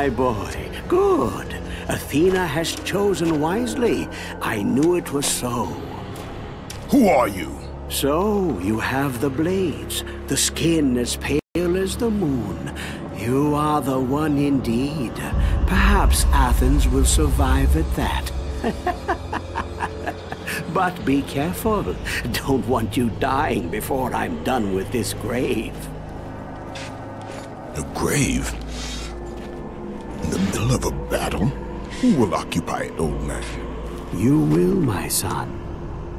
my boy, good. Athena has chosen wisely. I knew it was so. Who are you? So, you have the blades, the skin as pale as the moon. You are the one indeed. Perhaps Athens will survive at that. but be careful. Don't want you dying before I'm done with this grave. A grave? Who will occupy it, old man? You will, my son.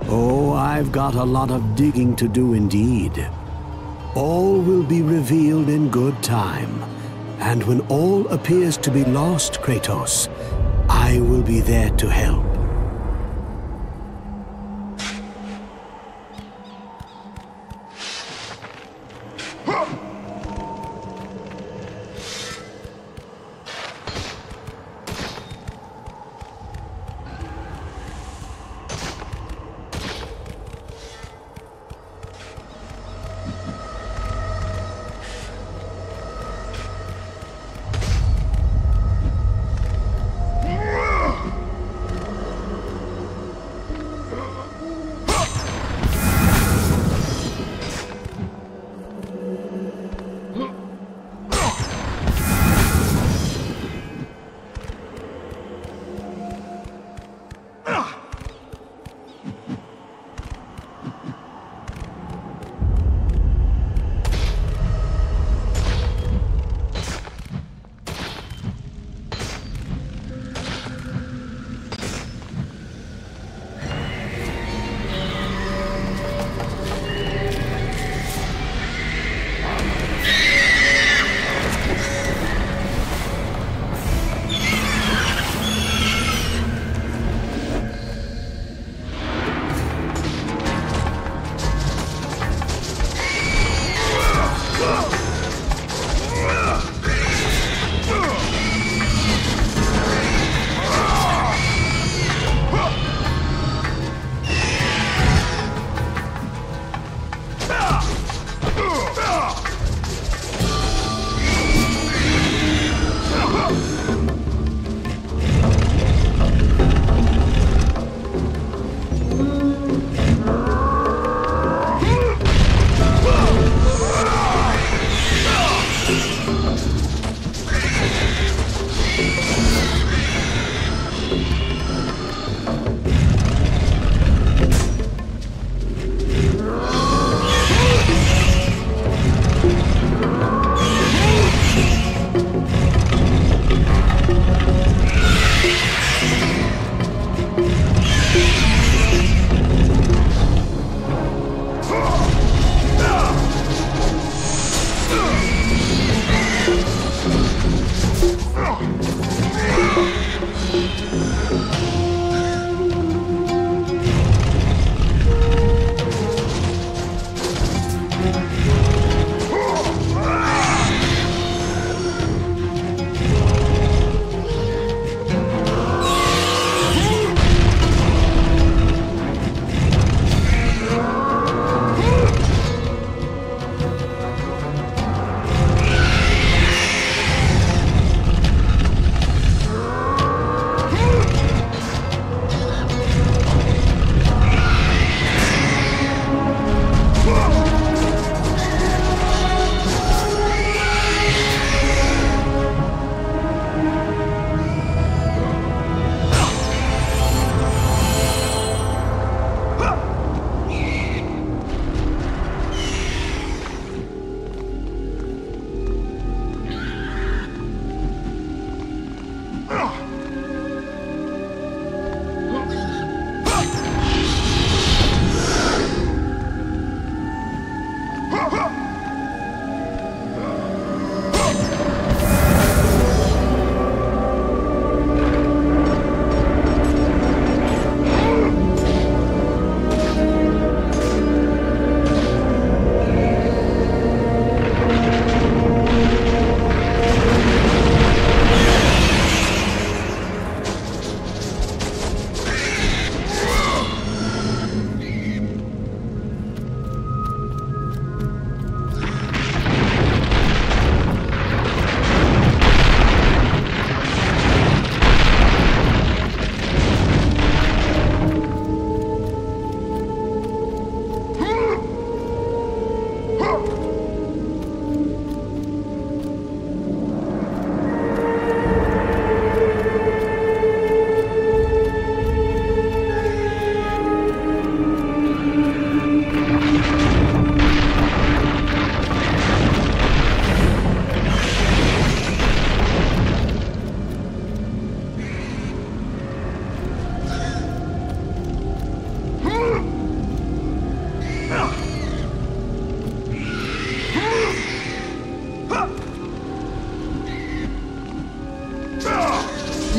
Oh, I've got a lot of digging to do indeed. All will be revealed in good time. And when all appears to be lost, Kratos, I will be there to help.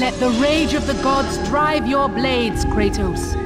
Let the rage of the gods drive your blades, Kratos.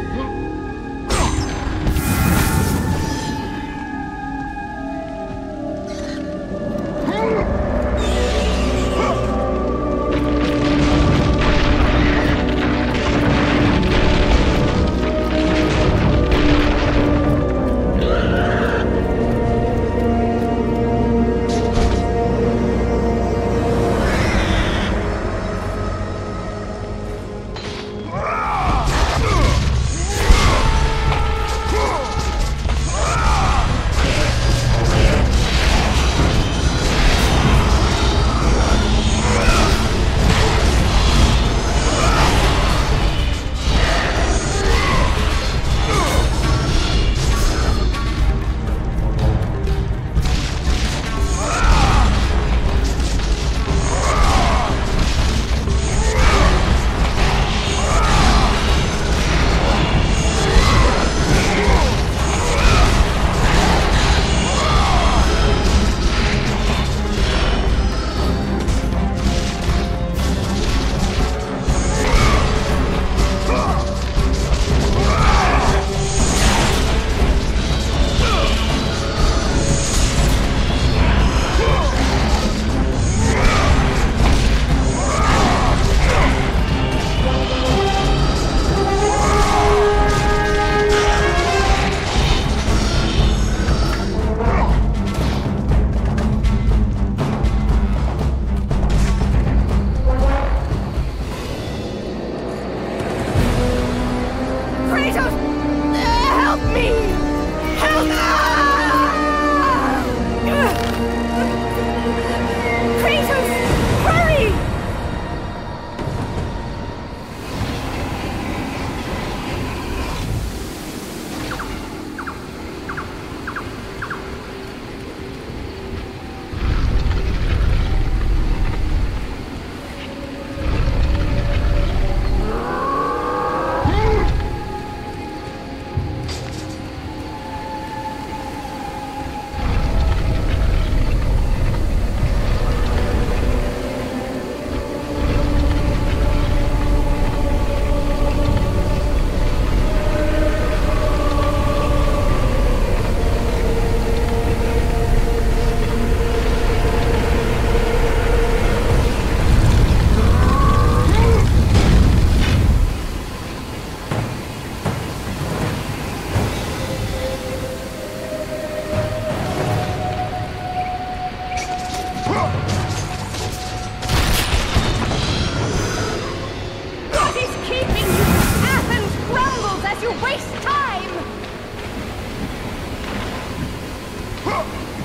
Huh!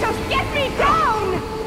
Just get me down!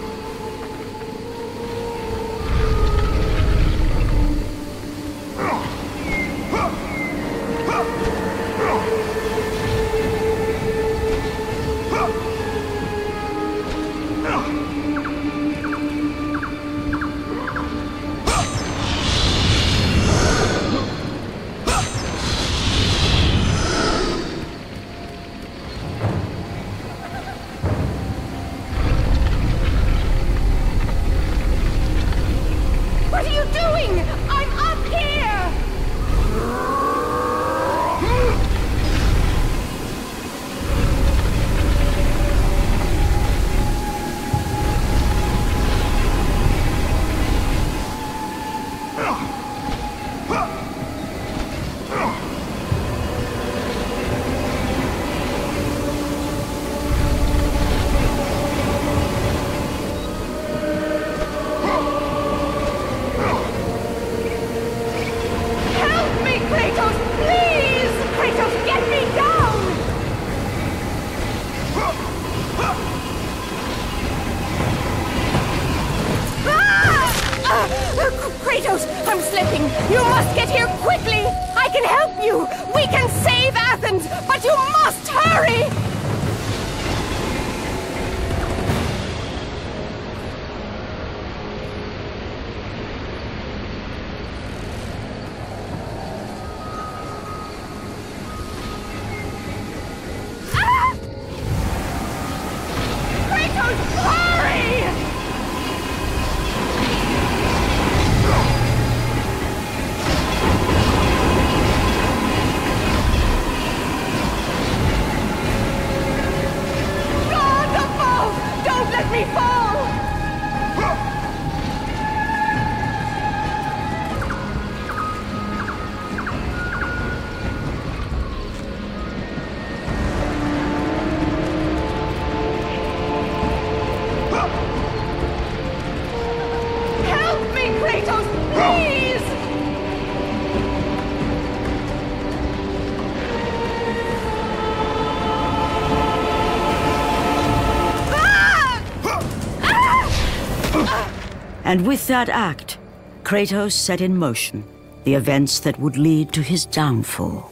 And with that act, Kratos set in motion the events that would lead to his downfall.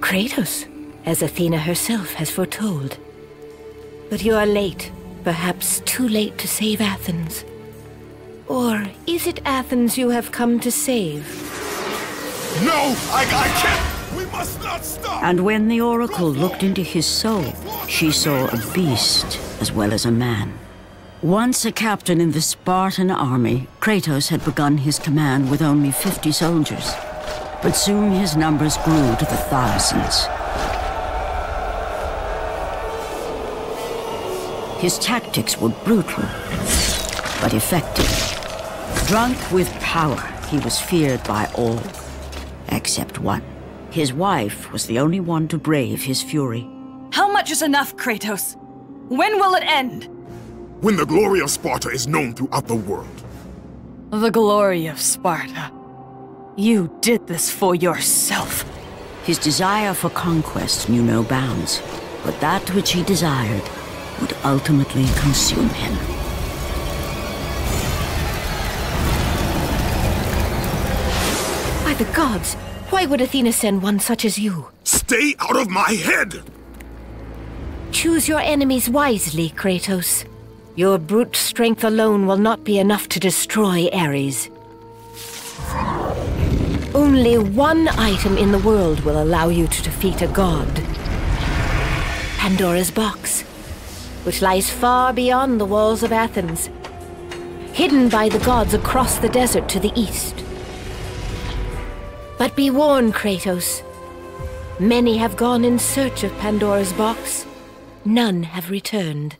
Kratos, as Athena herself has foretold. But you are late, perhaps too late to save Athens. Or is it Athens you have come to save? No! I, I can't! We must not stop! And when the Oracle looked into his soul, she saw a beast as well as a man. Once a captain in the Spartan army, Kratos had begun his command with only 50 soldiers. But soon his numbers grew to the thousands. His tactics were brutal, but effective. Drunk with power, he was feared by all, except one. His wife was the only one to brave his fury. How much is enough, Kratos? When will it end? When the glory of Sparta is known throughout the world. The glory of Sparta. You did this for yourself. His desire for conquest knew no bounds, but that which he desired would ultimately consume him. By the gods, why would Athena send one such as you? Stay out of my head! Choose your enemies wisely, Kratos. Your brute strength alone will not be enough to destroy Ares. Only one item in the world will allow you to defeat a god. Pandora's box, which lies far beyond the walls of Athens, hidden by the gods across the desert to the east. But be warned, Kratos. Many have gone in search of Pandora's box. None have returned.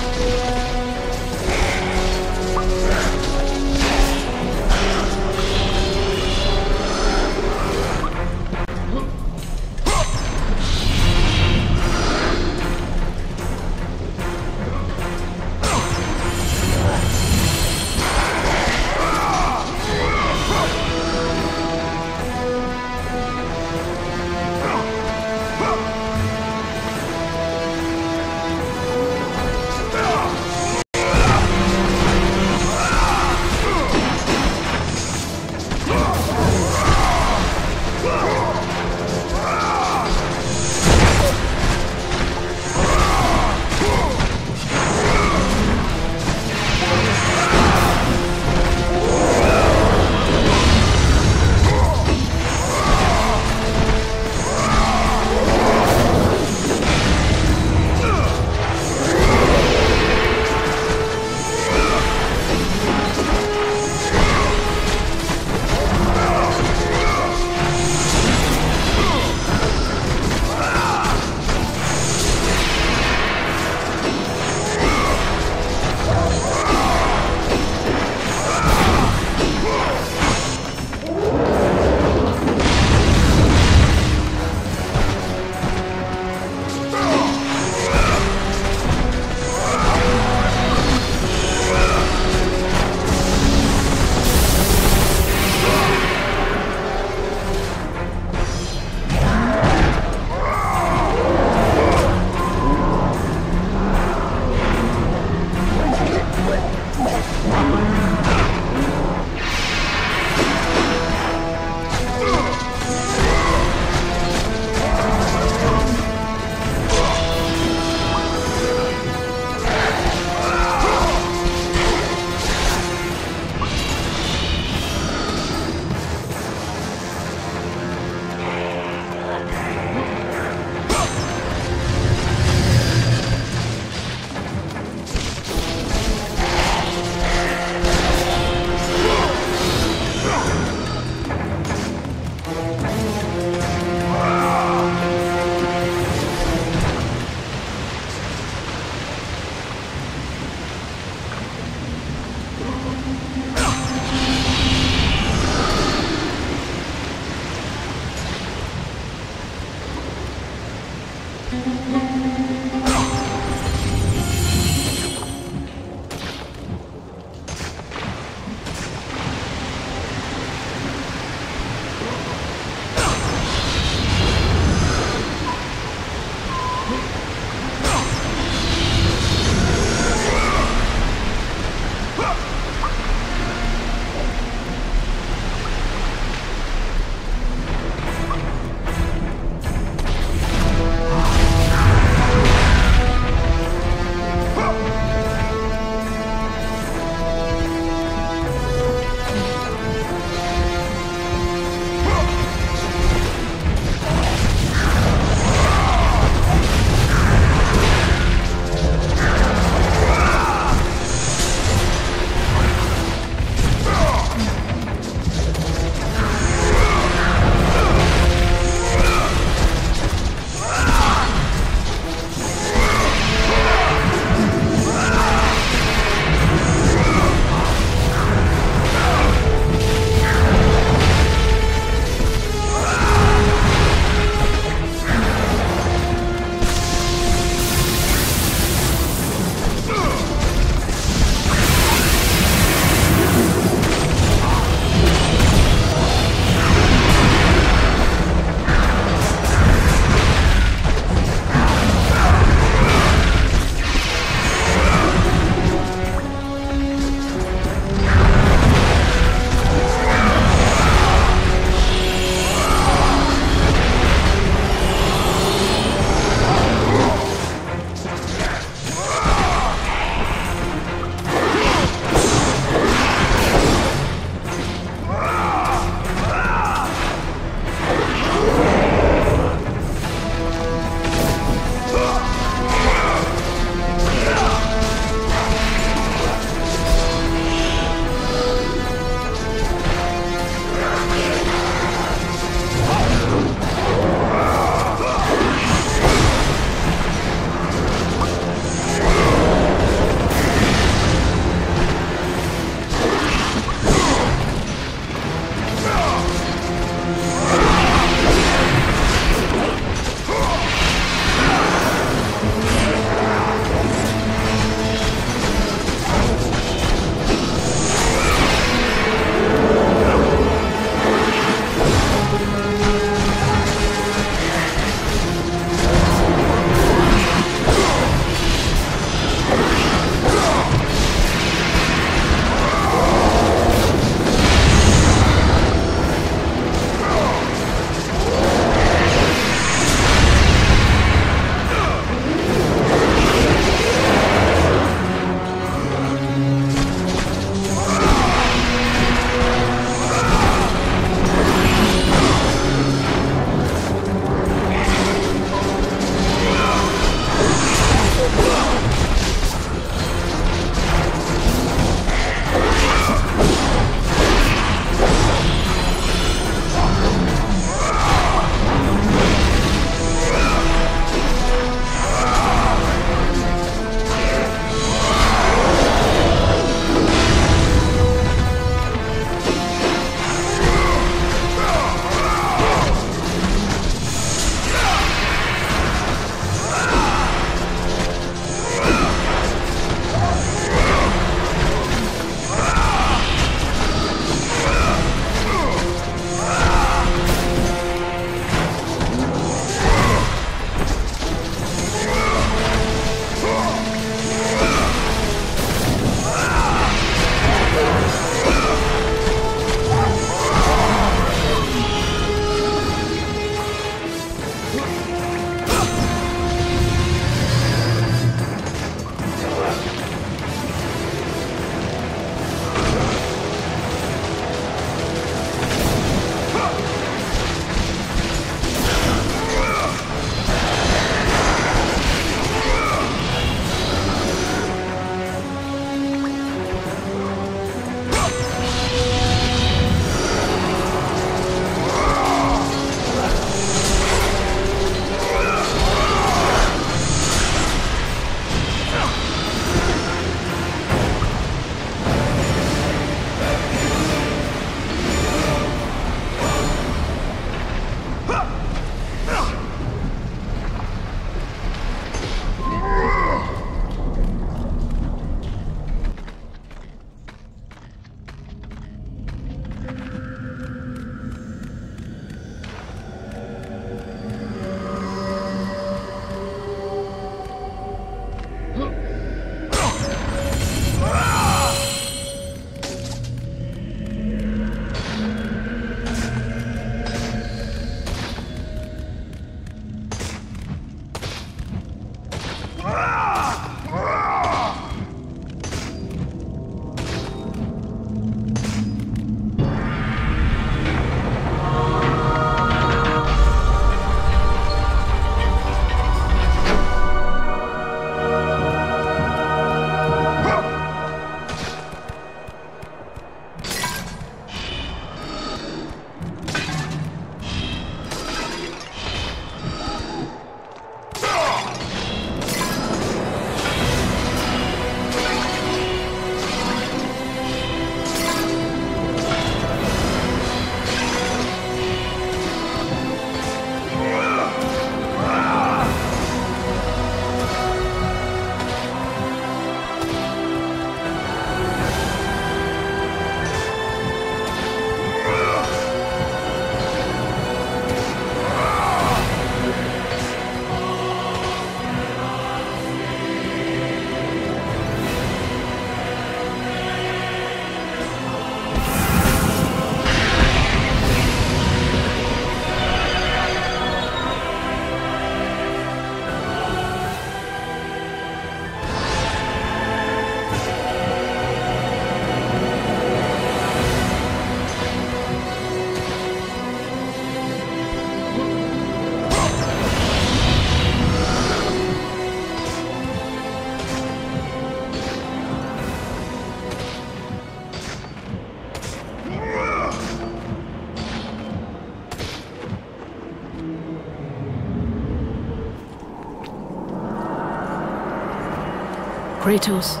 Kratos,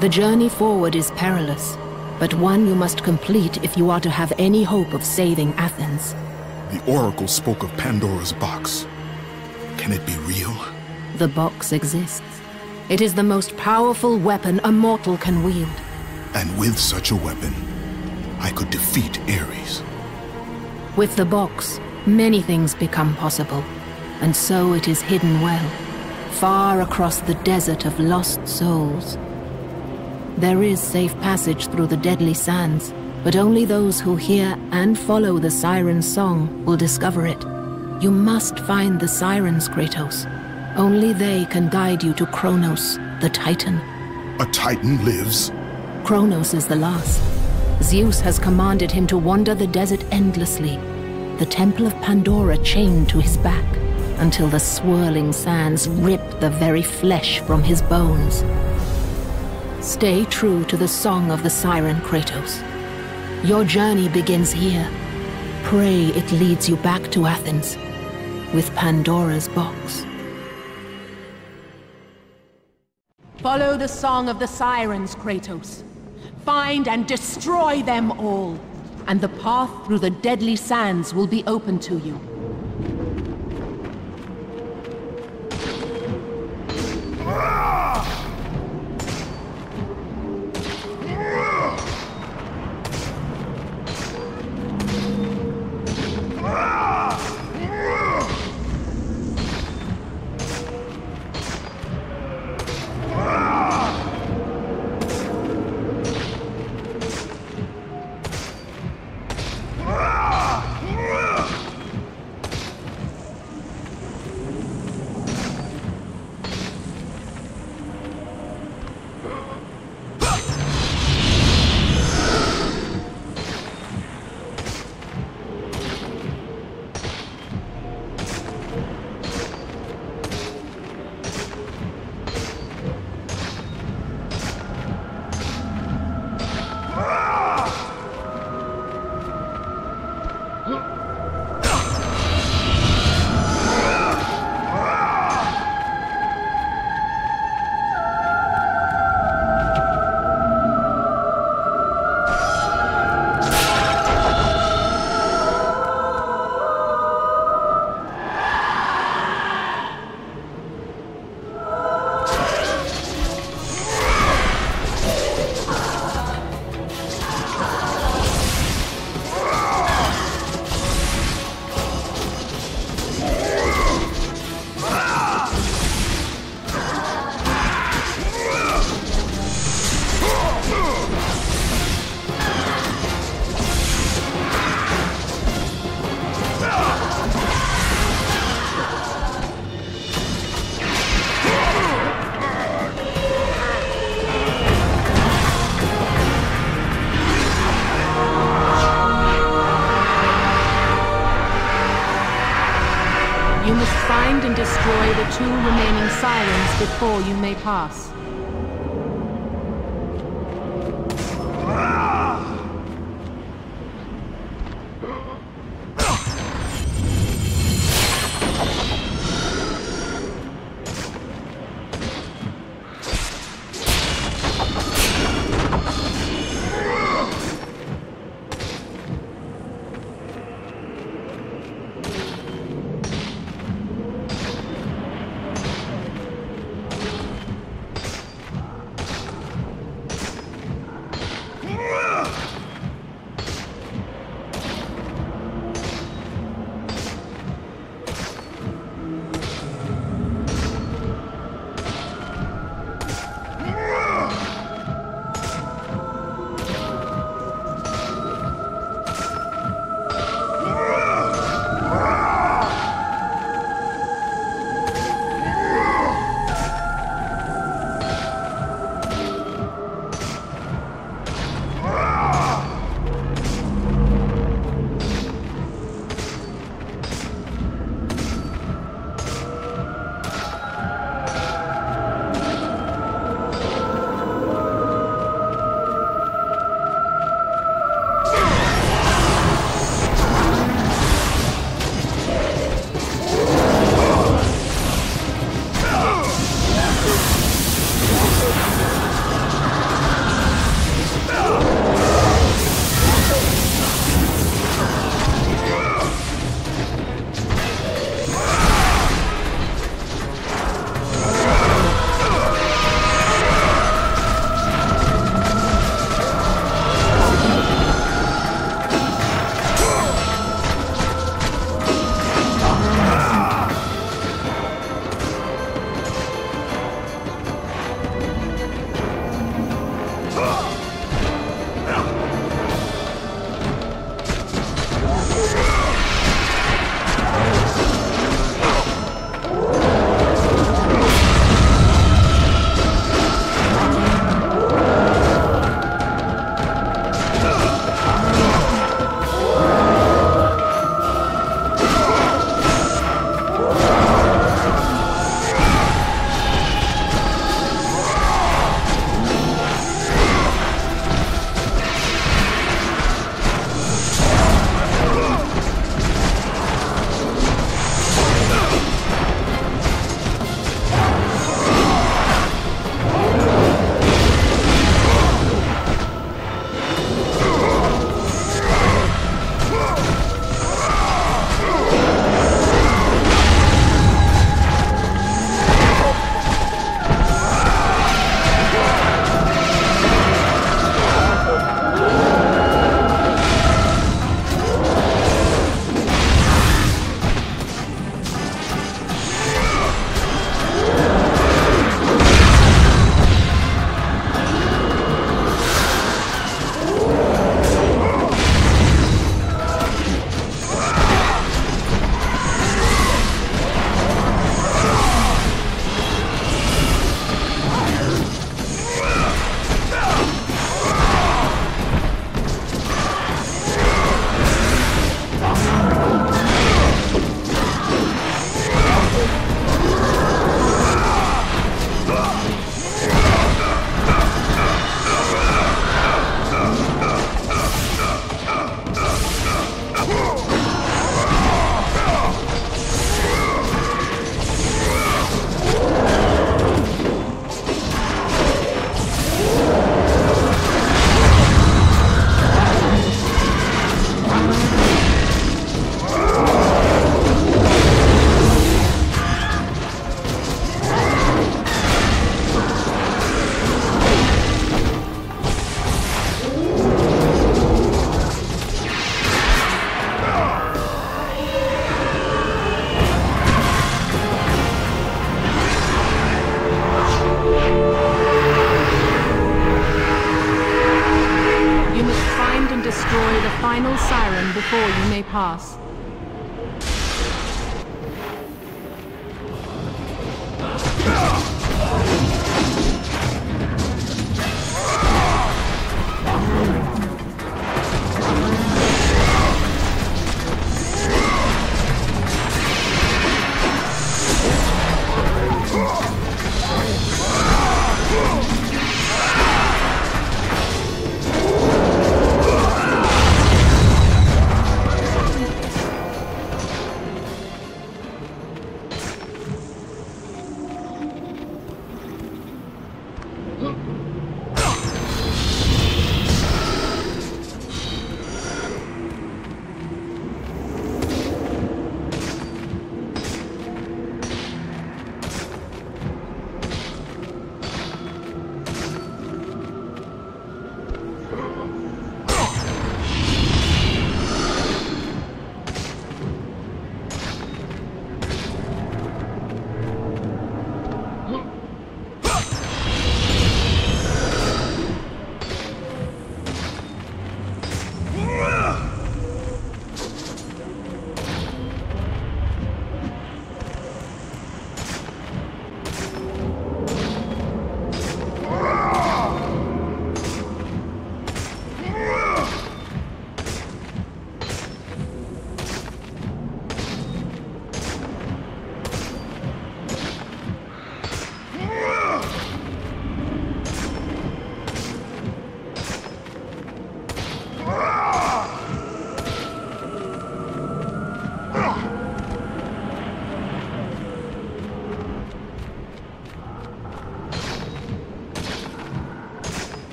the journey forward is perilous, but one you must complete if you are to have any hope of saving Athens. The Oracle spoke of Pandora's box. Can it be real? The box exists. It is the most powerful weapon a mortal can wield. And with such a weapon, I could defeat Ares. With the box, many things become possible, and so it is hidden well, far across the desert of lost souls. There is safe passage through the deadly sands, but only those who hear and follow the siren's song will discover it. You must find the sirens, Kratos. Only they can guide you to Kronos, the Titan. A Titan lives? Kronos is the last. Zeus has commanded him to wander the desert endlessly, the Temple of Pandora chained to his back, until the swirling sands rip the very flesh from his bones. Stay true to the song of the siren, Kratos. Your journey begins here. Pray it leads you back to Athens, with Pandora's box. Follow the song of the sirens, Kratos. Find and destroy them all, and the path through the deadly sands will be open to you. Before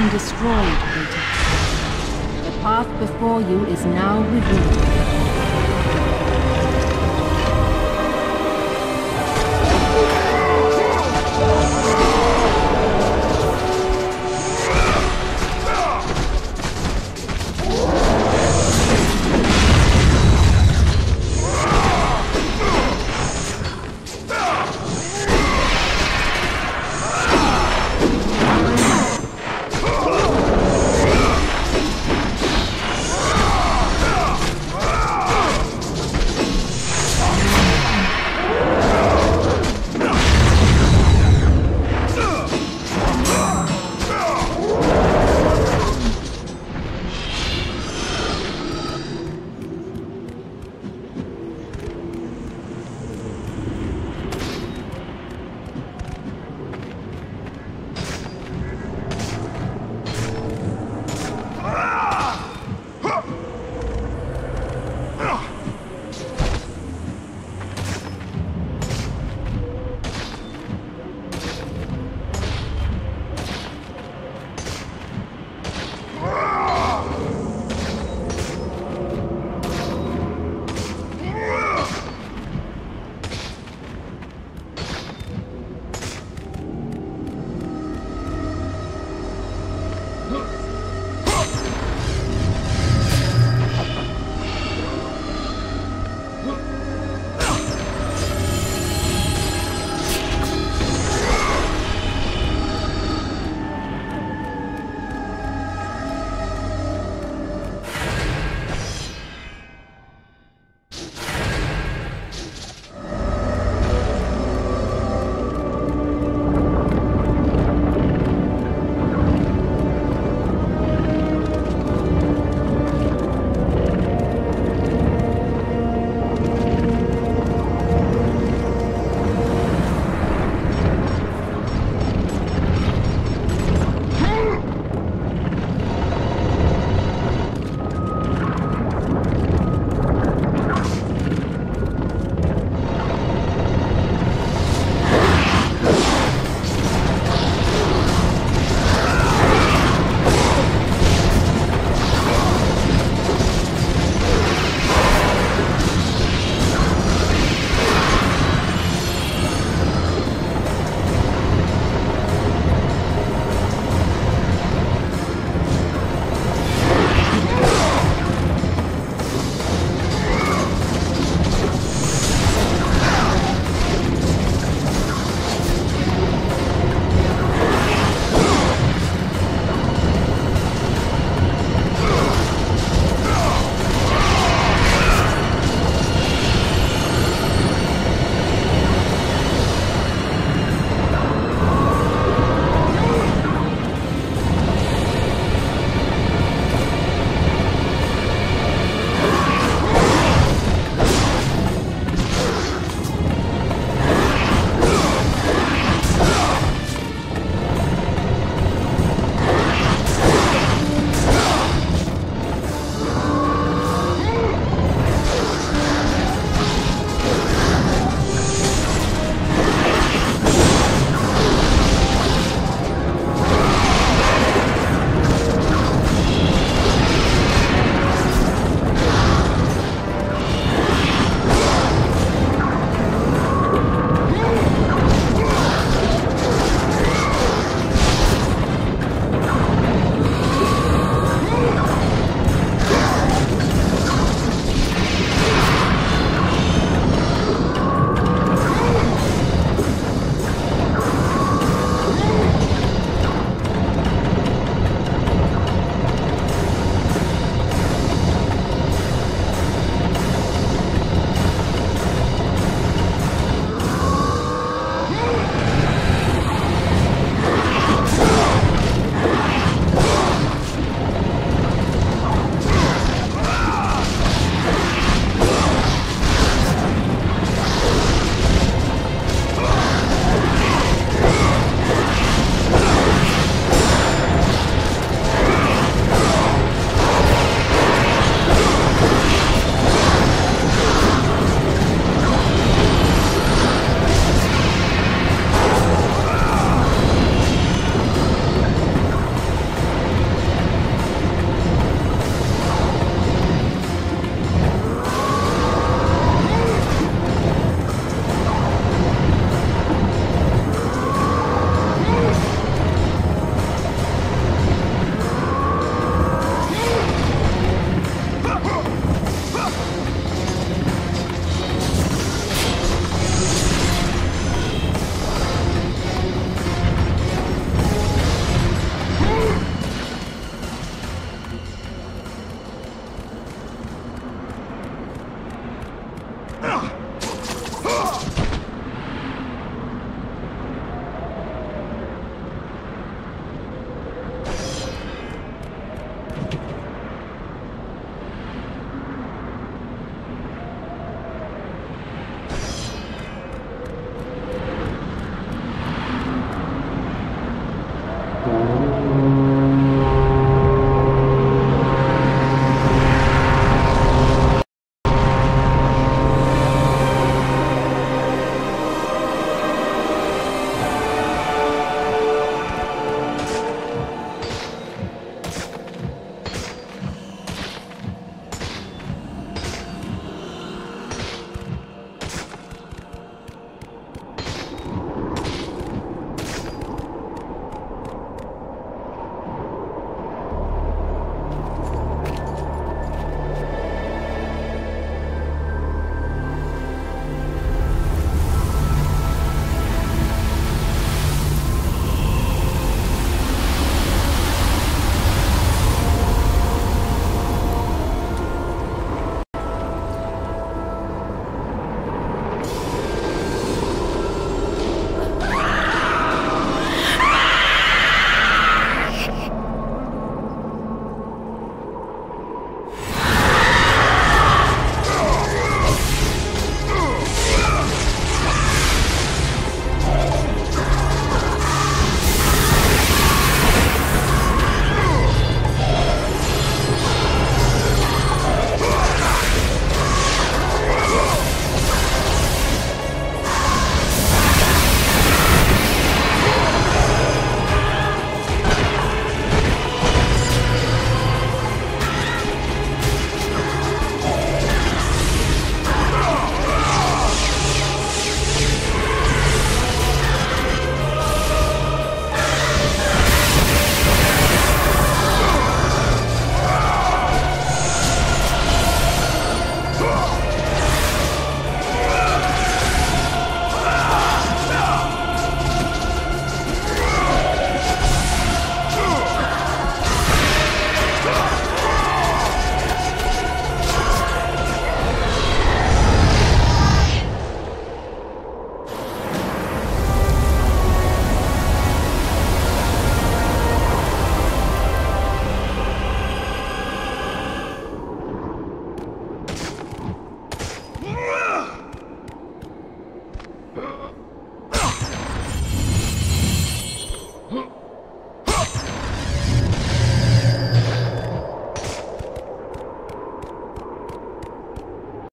sirens